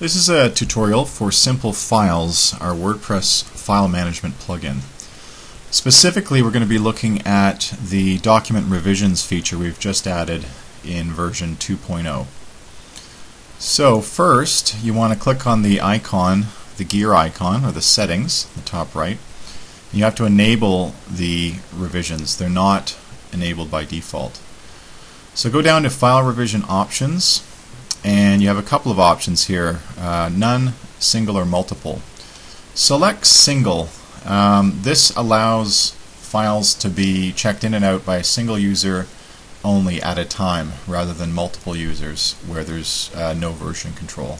This is a tutorial for Simple Files, our WordPress file management plugin. Specifically, we're going to be looking at the document revisions feature we've just added in version 2.0. So first, you want to click on the icon, the gear icon, or the settings, the top right. You have to enable the revisions. They're not enabled by default. So go down to File Revision Options, and you have a couple of options here uh, none, single, or multiple. Select single. Um, this allows files to be checked in and out by a single user only at a time rather than multiple users where there's uh, no version control.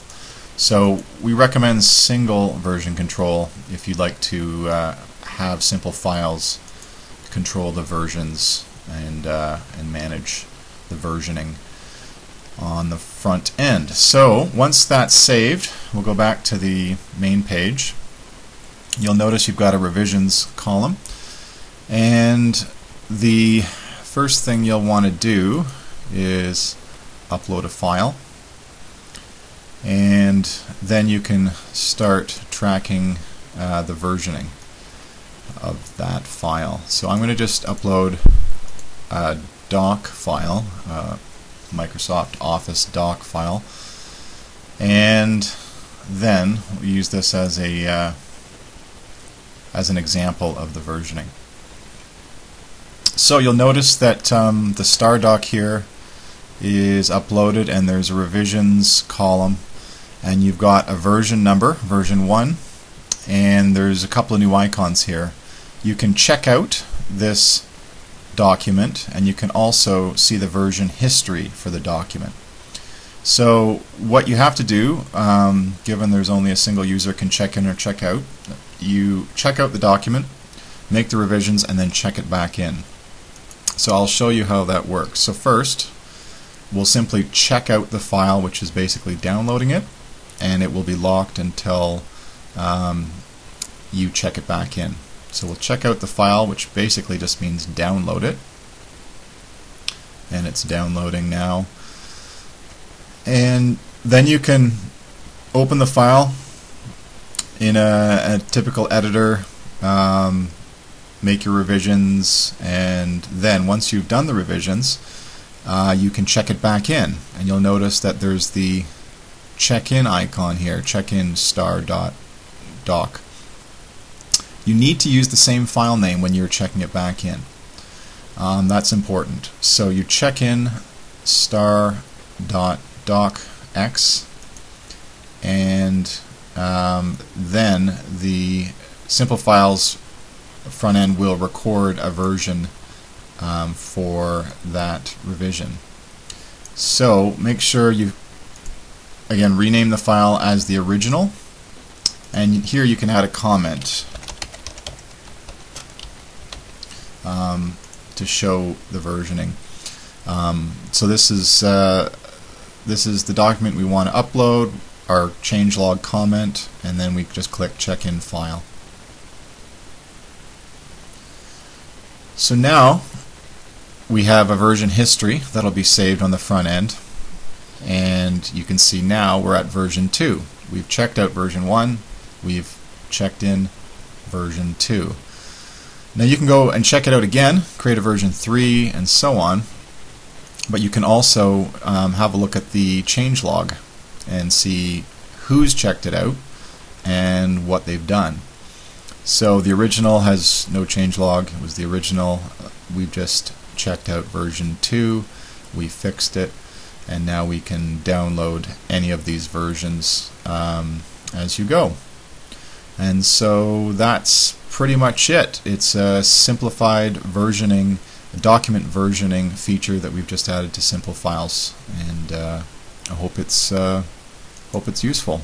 So we recommend single version control if you'd like to uh, have simple files control the versions and, uh, and manage the versioning on the front end. So once that's saved, we'll go back to the main page. You'll notice you've got a revisions column and the first thing you'll want to do is upload a file and then you can start tracking uh, the versioning of that file. So I'm going to just upload a doc file, uh, Microsoft Office doc file, and then use this as a uh, as an example of the versioning. So you'll notice that um, the star doc here is uploaded and there's a revisions column and you've got a version number, version 1, and there's a couple of new icons here. You can check out this document and you can also see the version history for the document. So what you have to do, um, given there's only a single user can check in or check out, you check out the document, make the revisions, and then check it back in. So I'll show you how that works. So first, we'll simply check out the file, which is basically downloading it, and it will be locked until um, you check it back in. So we'll check out the file, which basically just means download it. And it's downloading now. And then you can open the file in a, a typical editor, um, make your revisions, and then once you've done the revisions, uh, you can check it back in. And you'll notice that there's the check-in icon here, check-in star dot doc. You need to use the same file name when you're checking it back in. Um, that's important. So you check in star dot docx and um, then the simple files front end will record a version um, for that revision. So make sure you again rename the file as the original and here you can add a comment um, to show the versioning. Um, so this is uh, this is the document we want to upload, our changelog comment, and then we just click check in file. So now we have a version history that'll be saved on the front end and you can see now we're at version 2. We've checked out version 1, we've checked in version 2. Now you can go and check it out again, create a version 3 and so on, but you can also um, have a look at the changelog and see who's checked it out and what they've done. So the original has no changelog, it was the original, we've just checked out version 2, we fixed it, and now we can download any of these versions um, as you go. And so that's pretty much it. It's a simplified versioning, document versioning feature that we've just added to Simple Files, and uh, I hope it's uh, hope it's useful.